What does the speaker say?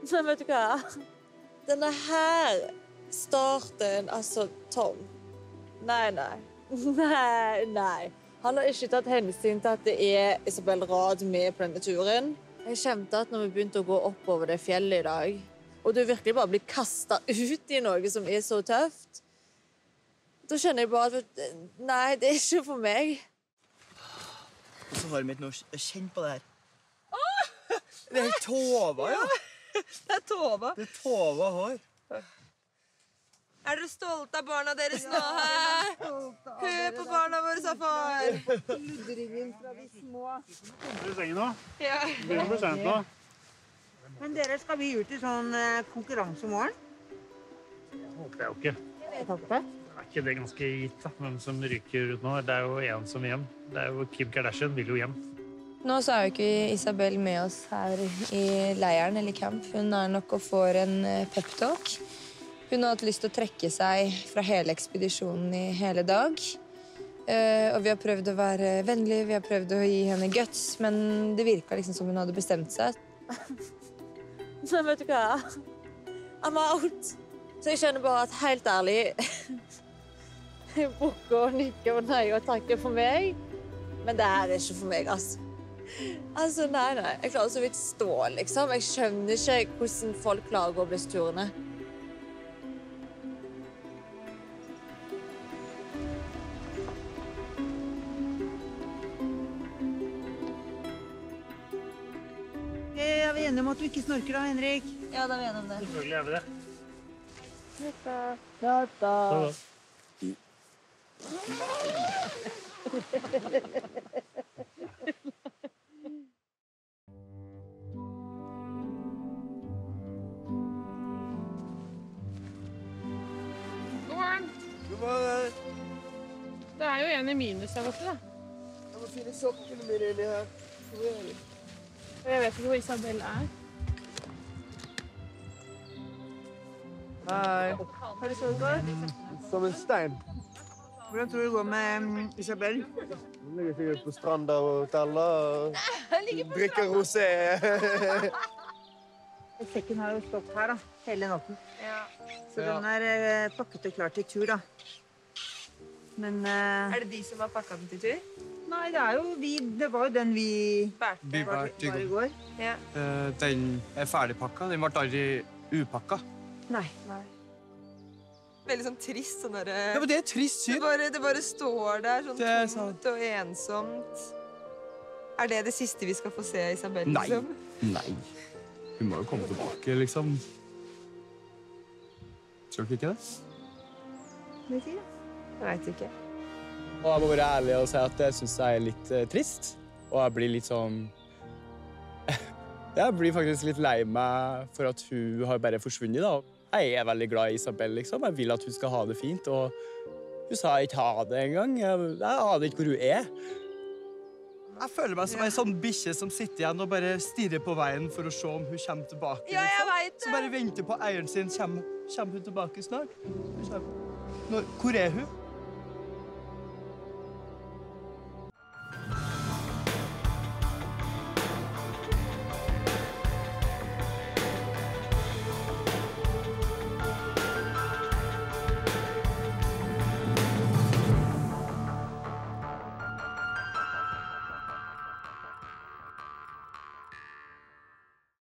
Men vet du hva? Denne her starten, altså Tom Nei, nei. Nei, nei. Han har ikke tatt hensyn til at det er Isabel Rad med på denne turen. Jeg kjente at når vi begynte å gå oppover det fjellet i dag, og du virkelig bare blir kasta ut i noe som er så tøft, da kjenner jeg bare at Nei, det er ikke for meg. Og så håret mitt nå. Kjenn på det her. Det er helt Tova, ja. Det er Tova. Det er Tova hår. Er dere stolte av barna deres nå? Hæ? Hør på barna våre, sa far. Ludringen fra de små. i sengen nå. Ja. Begynner å bli seint nå. Men dere, skal vi ut i sånn eh, konkurranse i morgen? Håper jeg jo ikke. Vet det? Er ikke det ganske gitt, da? Hvem som ryker ut nå? Det er jo én som vil hjem. Det er jo Kim Kardashian vil jo hjem. Nå er jo ikke Isabel med oss her i leiren eller camp. Hun er nok og får en eh, peptalk. Hun har hatt lyst til å trekke seg fra hele ekspedisjonen i hele dag. Eh, og vi har prøvd å være vennlige, vi har prøvd å gi henne guts, men det virka liksom som hun hadde bestemt seg. Men vet du hva? I'm out. Så jeg skjønner bare at helt ærlig Jeg bukker og nikker og nei og takker for meg. Men det er ikke for meg, altså. Altså, nei, nei. Jeg klarer så vidt stå, liksom. Jeg skjønner ikke hvordan folk klarer å gå på disse turene. Eh, Er vi enige om at du ikke snorker da, Henrik? Ja, da er vi enige om det. Selvfølgelig er vi det. Da, da. Så, God Det er jo en i minus der borte, da. jeg må finne sokkene mine inni her. Er jeg vet ikke hvor Isabel er. Hei. Har du sovet godt? Som en stein. Hvordan tror du det går med mm, Isabel? Hun ligger sikkert på stranda og teller og drikker rosé. Sekken har jo stått her da, hele natten. Ja. Så den er eh, pakket og klar til tur da. Men uh, Er det de som har pakka den til tur? Nei, det er jo vi, det var jo den vi Bærte. Vi var, i var i går. Ja. Uh, Den er ferdigpakka. Den ble aldri upakka. Nei. Nei. Veldig sånn trist sånn derre Ja, men Det er trist trist det, bare, det bare står der sånn Det tomt og ensomt. Er det det siste vi skal få se av Isabel? Nei. Liksom? Nei. Hun må jo komme tilbake, liksom. Tror dere ikke det? Hva tid, du? Jeg veit ikke. Og jeg må være ærlig og si at jeg syns jeg er litt eh, trist. Og jeg blir litt sånn Jeg blir faktisk litt lei meg for at hun har bare forsvunnet. da. Jeg er veldig glad i Isabel. liksom. Jeg vil at hun skal ha det fint. Og hun sa ikke ha det engang. Jeg, jeg aner ikke hvor hun er. Jeg føler meg som ei sånn bikkje som sitter igjen og bare stirrer på veien for å se om hun kommer tilbake. Ja, jeg vet det. Som bare venter på eieren sin. Kommer, kommer hun tilbake snart? Hvor er hun?